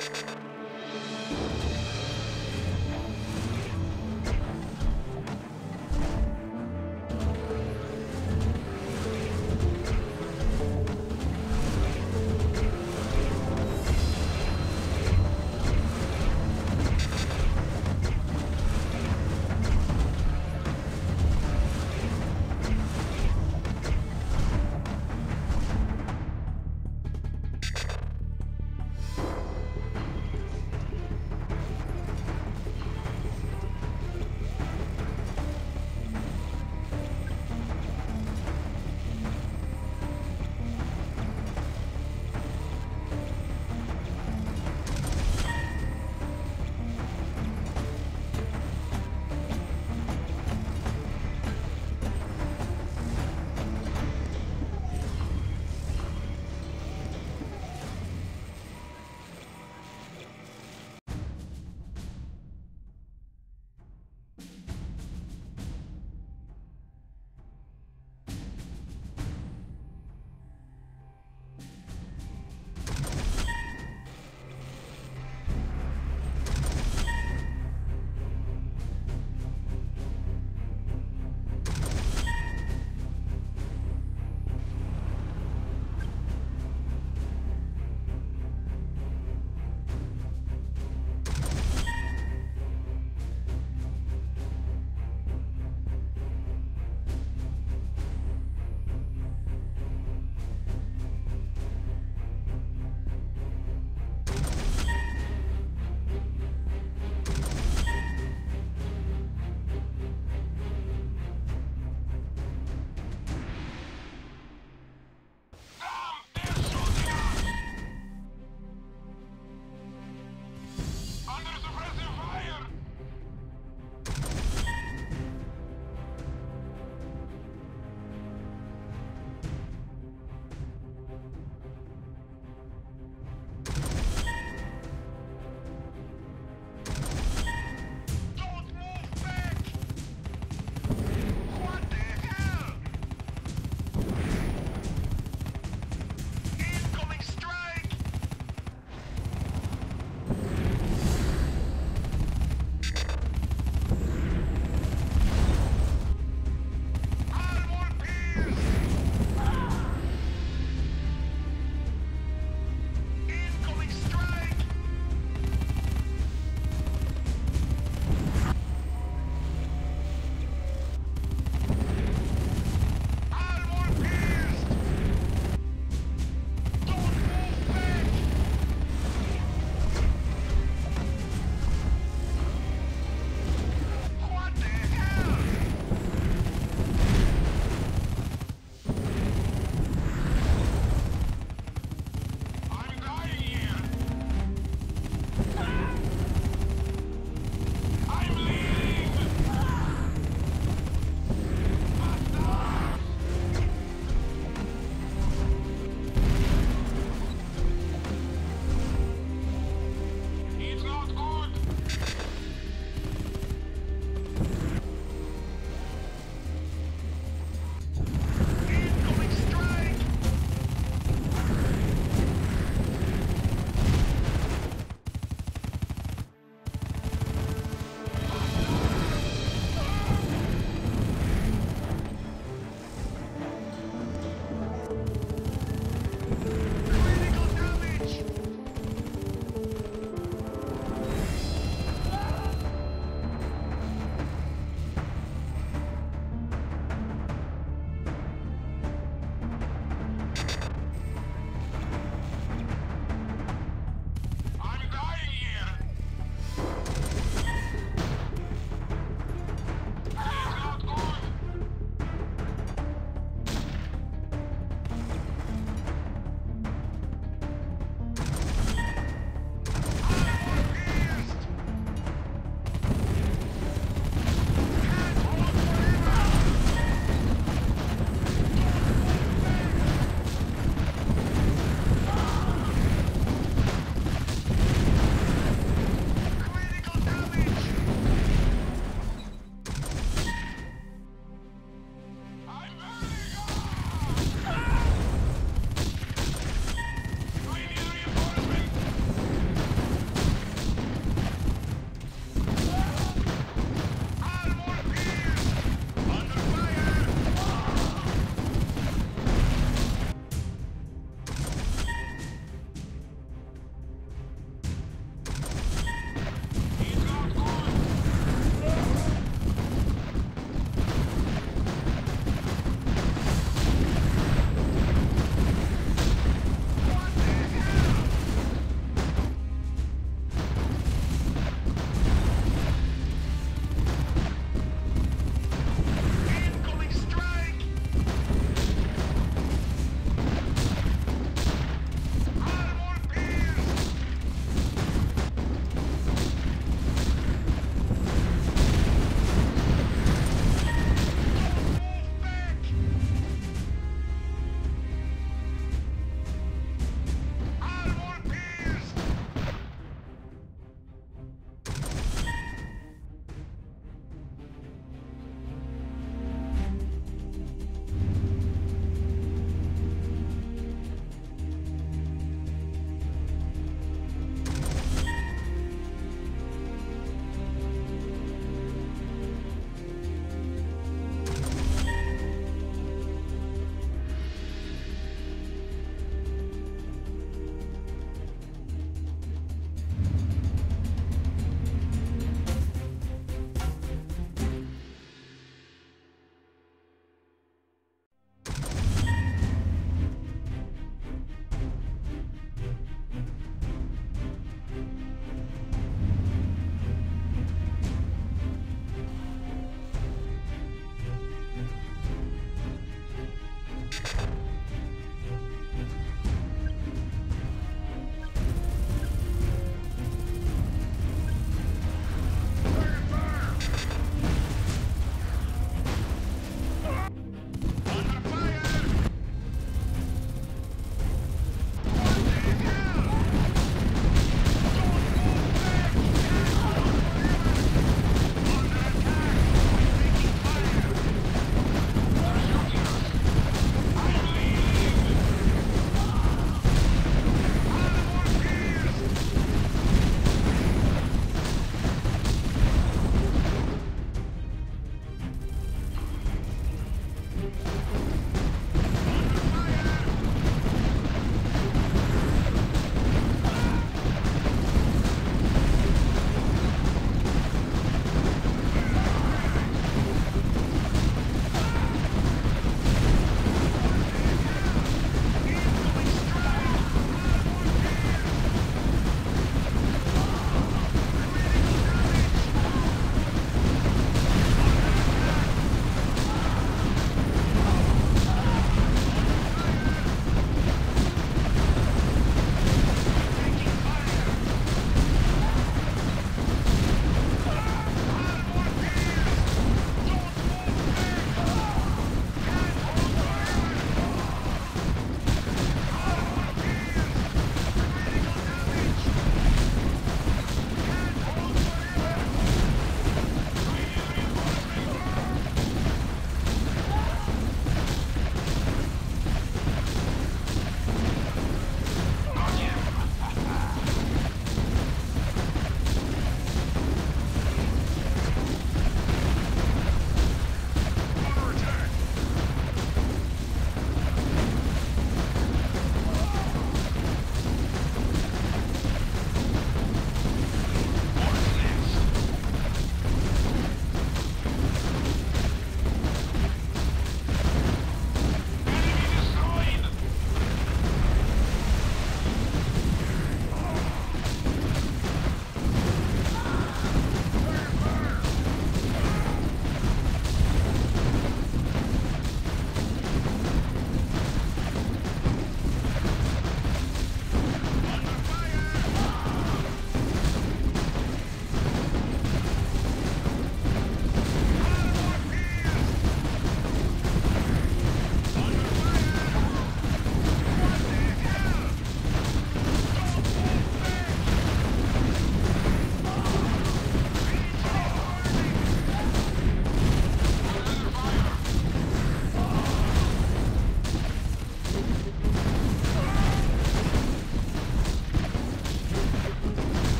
you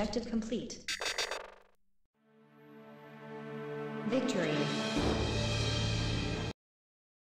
Objective complete.